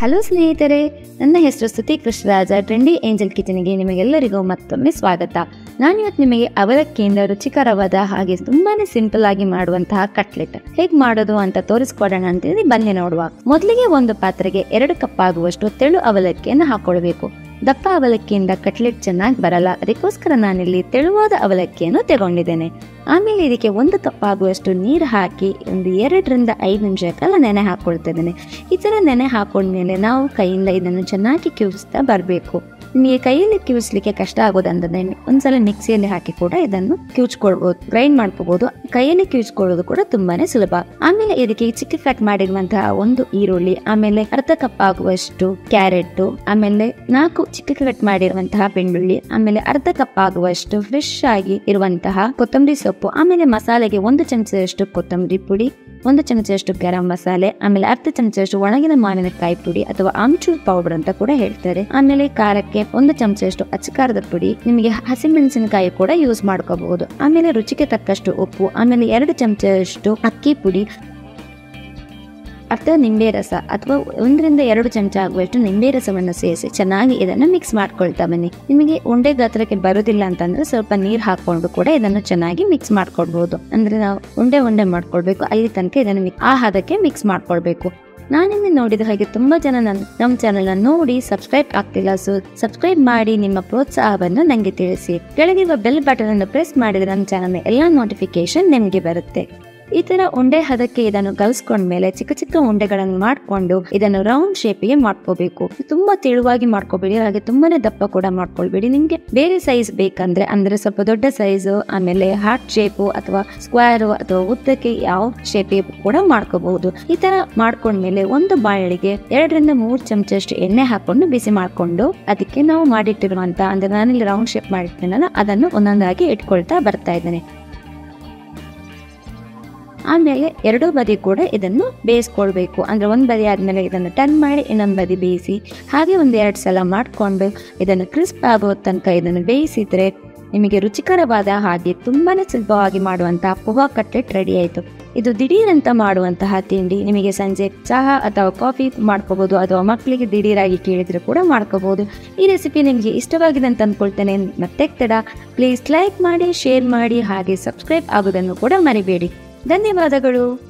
Hello ಸ್ನೇಹಿತರೆ, ನನ್ನ ಹೆಸರು ಸ್ತುತಿ ಕೃಷ್ಣರಾಜ, ಟ್ರೆಂಡಿ ಏಂಜಲ್ ಕಿಚನ್ಗೆ ನಿಮಗೆಲ್ಲರಿಗೂ ಮತ್ತೊಮ್ಮೆ ಸ್ವಾಗತ. ನಾನಿವತ್ತು ನಿಮಗೆ ಅವಲಕ್ಕಿಯಿಂದ ರುಚಿಕರವಾದ ಹಾಗೆ ತುಂಬಾನೇ ಸಿಂಪಲ್ ಆಗಿ ಮಾಡುವಂತಹ ಕಟ್ಲೆಟ್. ಹೇಗೆ ಮಾಡೋದು ಅಂತ ತೋರಿಸ್ಕೊಡೋಣ ಅಂತೇಳಿ ಬನ್ನಿ ನೋಡುವ. ಮೊದಲಿಗೆ ಒಂದು ಪಾತ್ರೆಗೆ ಎರಡು ಕಪ್ ಆಗುವಷ್ಟು ತೆಳು ಅವಲಕ್ಕಿಯನ್ನು ಹಾಕೊಳ್ಬೇಕು. ದಪ್ಪ ಅವಲಕ್ಕಿಯಿಂದ ಕಟ್ಲೆಟ್ ಚೆನ್ನಾಗಿ ಬರಲ್ಲ. ಅದಕ್ಕೋಸ್ಕರ ನಾನಿಲ್ಲಿ ತೆಳುವಾದ ಅವಲಕ್ಕಿಯನ್ನು ತಗೊಂಡಿದ್ದೇನೆ. ಆಮೇಲೆ ಇದಕ್ಕೆ ಒಂದು ಕಪ್ ಆಗುವಷ್ಟು ನೀರು ಹಾಕಿ ಒಂದು ಎರಡರಿಂದ ಐದು ನಿಮಿಷ ಕಾಲ ನೆನೆ ಹಾಕ್ಕೊಳ್ತಿದ್ದೇನೆ ಈ ಥರ ನೆನೆ ಹಾಕೊಂಡ್ಮೇಲೆ ನಾವು ಕೈಯಿಂದ ಇದನ್ನು ಚೆನ್ನಾಗಿ ಕಿವಿಸ್ತಾ ಬರಬೇಕು. ನಿಮಗೆ ಕೈಯಲ್ಲಿ ಕಿವಿಸ್ಲಿಕ್ಕೆ ಕಷ್ಟ ಆಗೋದಂದ್ರೆ ಒಂದ್ಸಲ ಮಿಕ್ಸಿಯಲ್ಲಿ ಹಾಕಿ ಕೂಡ ಇದನ್ನು ಕಿವಿಚ್ಕೊಳ್ಬಹುದು ಗ್ರೈಂಡ್ ಮಾಡ್ಕೋಬಹುದು ಕೈಯಲ್ಲಿ ಕಿವಿಚ್ಕೊಳ್ಳೋದು ಕೂಡ ತುಂಬಾನೇ ಸುಲಭ. ಆಮೇಲೆ ಇದಕ್ಕೆ ಚಿಕ್ಕ ಕಟ್ ಮಾಡಿರುವಂತಹ ಒಂದು ಈರುಳ್ಳಿ, ಆಮೇಲೆ ಅರ್ಧ ಕಪ್ ಆಗುವಷ್ಟು ಕ್ಯಾರೆಟ್ ಆಮೇಲೆ ನಾಲ್ಕು ಚಿಕ್ಕ ಕಟ್ ಮಾಡಿರುವಂತಹ ಬೆಳ್ಳುಳ್ಳಿ, ಆಮೇಲೆ ಅರ್ಧ ಕಪ್ ಆಗುವಷ್ಟು ಫ್ರೆಶ್ ಆಗಿ ಇರುವಂತಹ ಕೊತ್ತಂಬರಿ ಸೊಪ್ಪು, ಆಮೇಲೆ ಮಸಾಲೆಗೆ ಒಂದು ಚಮಚದಷ್ಟು ಕೊತ್ತಂಬರಿ ಪುಡಿ ಒಂದು ಚಮಚದಷ್ಟು ಗರಂ ಮಸಾಲೆ, ಆಮೇಲೆ ಅರ್ಧ ಚಮಚದಷ್ಟು ಒಣಗಿನ ಮಾವಿನಕಾಯಿ ಪುಡಿ ಅಥವಾ ಆಮ್ಚೂರ್ ಪೌಡರ್ ಅಂತ ಕೂಡ ಹೇಳ್ತಾರೆ. ಆಮೇಲೆ ಖಾರಕ್ಕೆ ಒಂದು ಚಮಚದಷ್ಟು ಅಚ್ಚಕಾರದ ಪುಡಿ, ನಿಮಗೆ ಹಸಿಮೆಣಸಿನಕಾಯಿ ಕೂಡ ಯೂಸ್ ಮಾಡ್ಕೋಬಹುದು. ಆಮೇಲೆ ರುಚಿಗೆ ತಕ್ಕಷ್ಟು ಉಪ್ಪು, ಆಮೇಲೆ ಎರಡು ಚಮಚದಷ್ಟು ಅಕ್ಕಿ ಪುಡಿ ಅರ್ಧ ನಿಂಬೆ ರಸ ಅಥವಾ ಒಂದರಿಂದ ಎರಡು ಚಮಚ ಆಗುವಷ್ಟು ನಿಂಬೆ ರಸವನ್ನು ಸೇರಿಸಿ ಚೆನ್ನಾಗಿ ಇದನ್ನು ಮಿಕ್ಸ್ ಮಾಡ್ಕೊಳ್ತಾ ಬನ್ನಿ. ನಿಮಗೆ ಉಂಡೆ ಗಾತ್ರಕ್ಕೆ ಬರೋದಿಲ್ಲ ಅಂತಂದ್ರೆ ಸ್ವಲ್ಪ ನೀರು ಹಾಕೊಂಡು ಕೂಡ ಇದನ್ನು ಚೆನ್ನಾಗಿ ಮಿಕ್ಸ್ ಮಾಡ್ಕೊಳ್ಬಹುದು ಅಂದ್ರೆ ನಾವು ಉಂಡೆ ಉಂಡೆ ಮಾಡ್ಕೊಳ್ಬೇಕು ಅಲ್ಲಿ ತನಕ ಇದನ್ನು ಆ ಹದಕ್ಕೆ ಮಿಕ್ಸ್ ಮಾಡ್ಕೊಳ್ಬೇಕು. ನಿಮ್ಮ ನೋಡಿದ ಹಾಗೆ ತುಂಬಾ ಜನ ನನ್ನ ನಮ್ಮ ಚಾನೆಲ್ ನೋಡಿ ಸಬ್ಸ್ಕ್ರೈಬ್ ಆಗ್ತಿಲ್ಲ ಸೊ ಸಬ್ಸ್ಕ್ರೈಬ್ ಮಾಡಿ ನಿಮ್ಮ ಪ್ರೋತ್ಸಾಹವನ್ನು ನನಗೆ ತಿಳಿಸಿ. ಕೆಳಗಿರುವ ಬೆಲ್ ಬಟನ್ ಅನ್ನು ಪ್ರೆಸ್ ಮಾಡಿದ್ರೆ ನಮ್ಮ ಚಾನಲ್ ಎಲ್ಲ ನೋಟಿಫಿಕೇಶನ್ ನಿಮಗೆ ಬರುತ್ತೆ. ಈ ತರ ಉಂಡೆ ಹದಕ್ಕೆ ಇದನ್ನು ಕಲ್ಸ್ಕೊಂಡ್ಮೇಲೆ ಚಿಕ್ಕ ಚಿಕ್ಕ ಉಂಡೆಗಳನ್ನು ಮಾಡ್ಕೊಂಡು ಇದನ್ನು ರೌಂಡ್ ಶೇಪಿಗೆ ಮಾಡ್ಕೋಬೇಕು. ತುಂಬಾ ತೆಳುವಾಗಿ ಮಾಡ್ಕೋಬೇಡಿ, ಹಾಗೆ ತುಂಬಾನೇ ದಪ್ಪ ಕೂಡ ಮಾಡ್ಕೊಳ್ಬೇಡಿ. ನಿಮ್ಗೆ ಬೇರೆ ಸೈಜ್ ಬೇಕಂದ್ರೆ, ಅಂದ್ರೆ ಸ್ವಲ್ಪ ದೊಡ್ಡ ಸೈಜ್ ಆಮೇಲೆ ಹಾರ್ಟ್ ಶೇಪ್ ಅಥವಾ ಸ್ಕ್ವೇರ್ ಅಥವಾ ಉದ್ದಕ್ಕೆ ಯಾವ ಶೇಪ್ ಕೂಡ ಮಾಡ್ಕೋಬಹುದು. ಈ ತರ ಮಾಡ್ಕೊಂಡ್ಮೇಲೆ ಒಂದು ಬಾಯಳಿಗೆ ಎರಡರಿಂದ ಮೂರು ಚಮಚಷ್ಟು ಎಣ್ಣೆ ಹಾಕೊಂಡು ಬಿಸಿ ಮಾಡ್ಕೊಂಡು ಅದಕ್ಕೆ ನಾವು ಮಾಡಿಟ್ಟಿರುವಂತ, ಅಂದ್ರೆ ನಾನಿಲ್ಲಿ ರೌಂಡ್ ಶೇಪ್ ಮಾಡಿರ್ತೇನಲ್ಲ ಅದನ್ನು ಒಂದೊಂದಾಗಿ ಇಟ್ಕೊಳ್ತಾ ಬರ್ತಾ ಇದ್ದೇನೆ. ಆಮೇಲೆ ಎರಡೂ ಬದಿ ಕೂಡ ಇದನ್ನು ಬೇಯಿಸ್ಕೊಳ್ಬೇಕು. ಅಂದರೆ ಒಂದು ಬದಿ ಆದಮೇಲೆ ಇದನ್ನು ಟರ್ನ್ ಮಾಡಿ ಇನ್ನೊಂದು ಬದಿ ಬೇಯಿಸಿ, ಹಾಗೆ ಒಂದು ಎರಡು ಸಲ ಮಾಡಿಕೊಂಡು ಇದನ್ನು ಕ್ರಿಸ್ಪ್ ಆಗೋ ತನಕ ಇದನ್ನು ಬೇಯಿಸಿದರೆ ನಿಮಗೆ ರುಚಿಕರವಾದ ಹಾಗೆ ತುಂಬಾ ಸುಲಭವಾಗಿ ಮಾಡುವಂತಹ ಪೋಹಾ ಕಟ್ಲೆಟ್ ರೆಡಿ ಆಯಿತು. ಇದು ದಿಢೀರಂತ ಮಾಡುವಂತಹ ತಿಂಡಿ. ನಿಮಗೆ ಸಂಜೆ ಚಹಾ ಅಥವಾ ಕಾಫಿ ಮಾಡ್ಕೋಬೋದು, ಅಥವಾ ಮಕ್ಕಳಿಗೆ ದಿಢೀರಾಗಿ ಕೇಳಿದರೆ ಕೂಡ ಮಾಡ್ಕೋಬೋದು. ಈ ರೆಸಿಪಿ ನಿಮಗೆ ಇಷ್ಟವಾಗಿದೆ ಅಂತ ಅಂದ್ಕೊಳ್ತೇನೆ ಮತ್ತೆ ತಡ ಪ್ಲೀಸ್ ಲೈಕ್ ಮಾಡಿ ಶೇರ್ ಮಾಡಿ, ಹಾಗೆ ಸಬ್ಸ್ಕ್ರೈಬ್ ಆಗೋದನ್ನು ಕೂಡ ಮರಿಬೇಡಿ. ಧನ್ಯವಾದಗಳು.